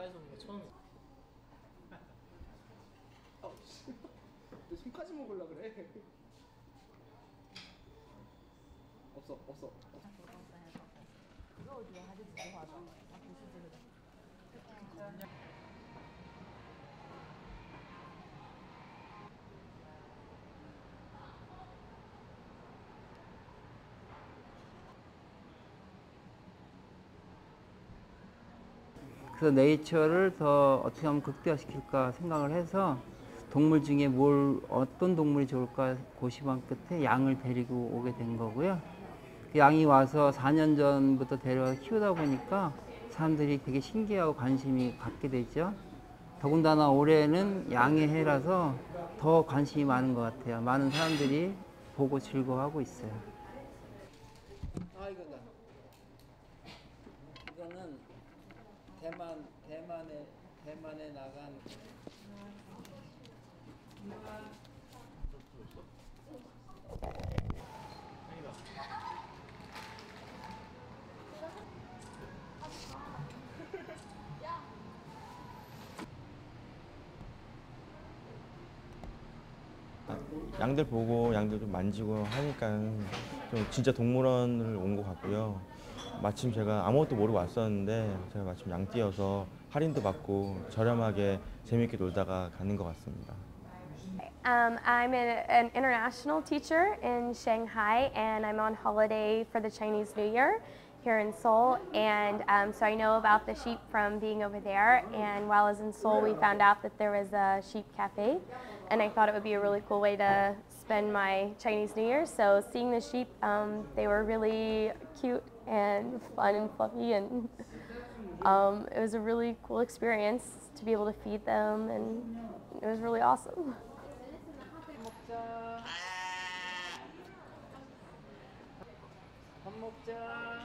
가까이서 보는 거 처음이야. 어, 씨. 내 손까지 먹으려 그래. 없어, 없어. 肉我觉得还是直化妆，它不是这个。 그래서 네이처를 더 어떻게 하면 극대화시킬까 생각을 해서 동물 중에 뭘 어떤 동물이 좋을까 고심한 끝에 양을 데리고 오게 된 거고요. 그 양이 와서 4년 전부터 데려와서 키우다 보니까 사람들이 되게 신기하고 관심이 갖게 되죠. 더군다나 올해는 양의 해라서 더 관심이 많은 것 같아요. 많은 사람들이 보고 즐거워하고 있어요. 아 이거다. 이거는 대만 대만에 대만에 나간 양들 보고 양들 좀 만지고 하니까 좀 진짜 동물원을 온 것 같고요. 마침 제가 아무것도 모르고 왔었는데 제가 마침 양띠여서 할인도 받고 저렴하게 재밌게 놀다가 가는 것 같습니다. Um, I'm an, an international teacher in Shanghai, and I'm on holiday for the Chinese New Year here in Seoul. And um, so I know about the sheep from being over there. And while I was in Seoul, we found out that there was a sheep cafe, and I thought it would be a really cool way to spend my Chinese New Year. So seeing the sheep, um, they were really cute and fun and fluffy, and um, it was a really cool experience to be able to feed them, and it was really awesome. 먹자.